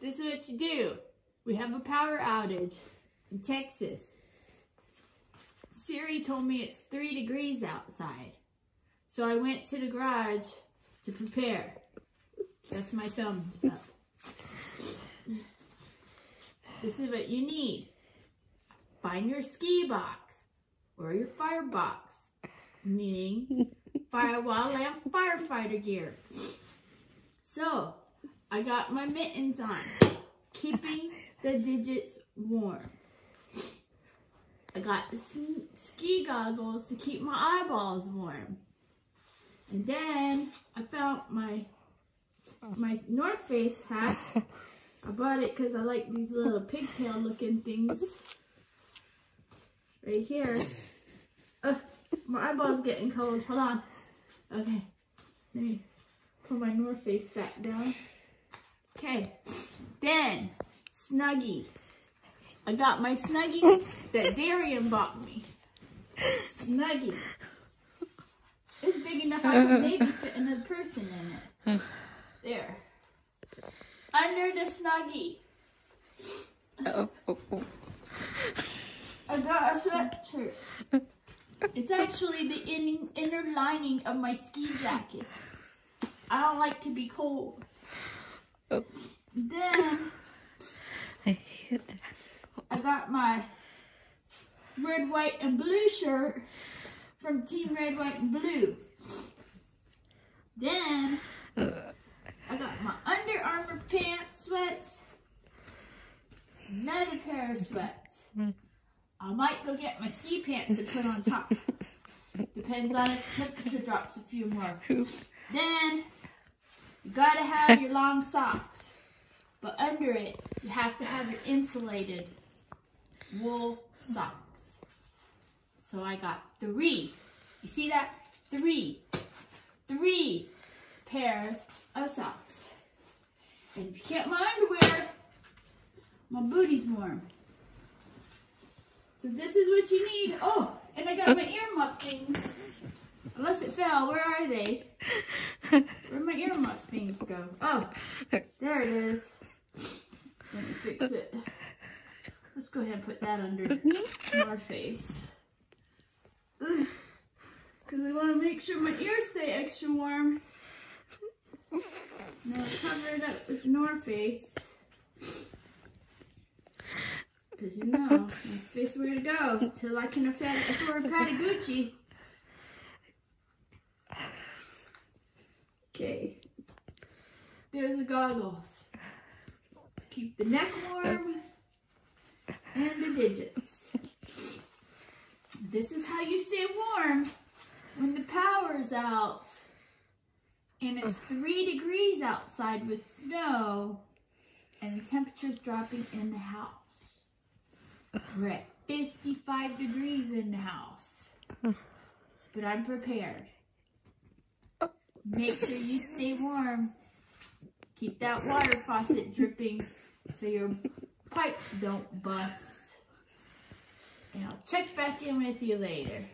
this is what you do. We have a power outage in Texas. Siri told me it's three degrees outside. So I went to the garage to prepare. That's my thumbs up. This is what you need. Find your ski box or your fire box, meaning firewall lamp firefighter gear. So, I got my mittens on, keeping the digits warm. I got the ski goggles to keep my eyeballs warm. And then I found my my North Face hat. I bought it because I like these little pigtail looking things right here. Uh, my eyeball's getting cold. Hold on. Okay. Let me put my North Face back down. Okay. Then, Snuggie. I got my Snuggie that Darian bought me. Snuggie. It's big enough I can maybe fit another person in it. There. Under the Snuggie. Oh. I got a sweatshirt. It's actually the in inner lining of my ski jacket. I don't like to be cold. Then I hate that. I got my red, white, and blue shirt from Team Red, White, and Blue. Then I got my Under Armour pants, sweats, another pair of sweats. I might go get my ski pants and put on top. Depends on if the temperature drops a few more. Then you gotta have your long socks. But under it, you have to have your insulated wool socks. So I got three. You see that? Three. Three pairs of socks. And if you can't my underwear, my booty's warm. So this is what you need. Oh, and I got my earmuff things. Unless it fell, where are they? Where'd my earmuff things go? Oh, there it is. Let me fix it. Let's go ahead and put that under our face. Because I want to make sure my ears stay extra warm. Now cover it up with North Face. Because you know, my face where to go until I can afford, afford Patagucci. Okay. There's the goggles. Keep the neck warm and the digits. This is how you stay warm when the power's out and it's three degrees outside with snow and the temperature's dropping in the house. We're at 55 degrees in the house. But I'm prepared. Make sure you stay warm. Keep that water faucet dripping so your pipes don't bust. And I'll check back in with you later.